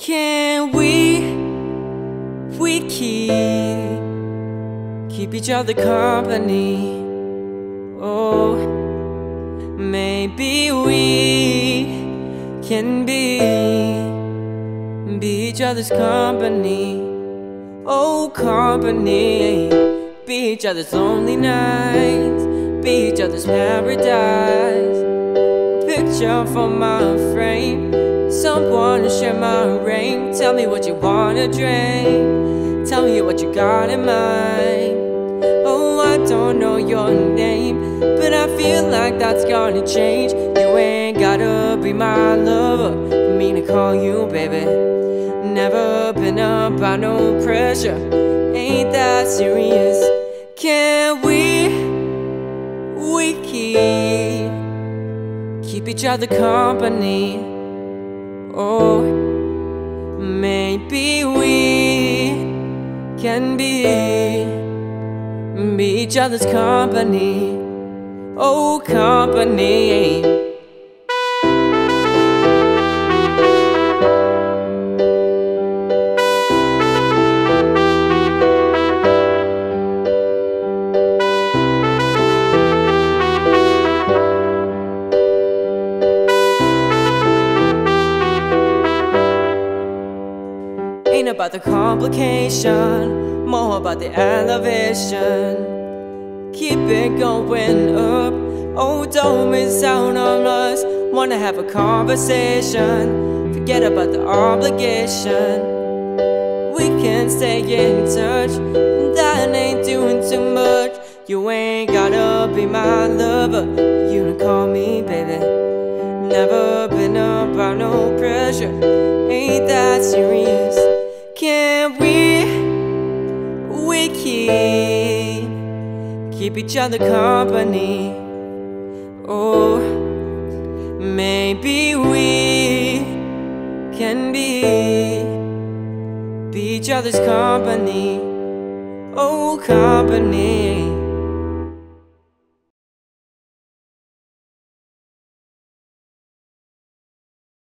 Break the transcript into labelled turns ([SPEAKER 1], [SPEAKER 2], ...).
[SPEAKER 1] Can we, we keep, keep each other company? Oh, maybe we can be, be each other's company. Oh, company, be each other's lonely nights, be each other's paradise. Picture for my frame, someone to share my reign. Tell me what you wanna drink, tell me what you got in mind. Oh, I don't know your name, but I feel like that's gonna change. You ain't gotta be my lover for me to call you baby. Never been about no pressure, ain't that serious? Can we, we keep, keep each other company? Oh, maybe we can be, be each other's company. Oh, company. About the complication, more about the elevation. Keep it going up. Oh, don't miss out on us. Wanna have a conversation. Forget about the obligation. We can stay in touch. That ain't doing too much. You ain't gotta be my lover. You don't call me baby. Never been about no pressure. Ain't that serious? Keep, each other company? Oh, maybe we can be, be each other's company. Oh, company.